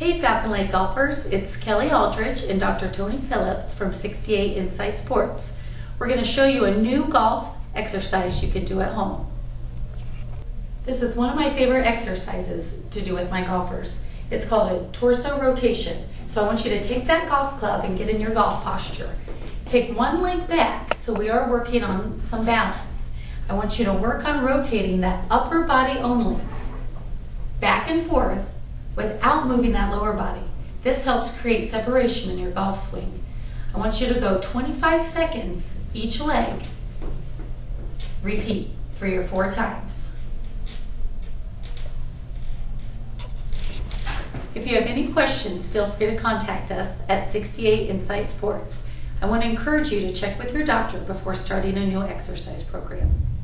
Hey Falcon Lake golfers, it's Kelli Alldredge and Dr. Tony Phillips from 68 Inside Sports. We're going to show you a new golf exercise you can do at home. This is one of my favorite exercises to do with my golfers. It's called a torso rotation. So I want you to take that golf club and get in your golf posture. Take one leg back, so we are working on some balance. I want you to work on rotating that upper body only, back and forth, without moving that lower body. This helps create separation in your golf swing. I want you to go 25 seconds each leg. Repeat three or four times. If you have any questions, feel free to contact us at 68 Inside Sports. I want to encourage you to check with your doctor before starting a new exercise program.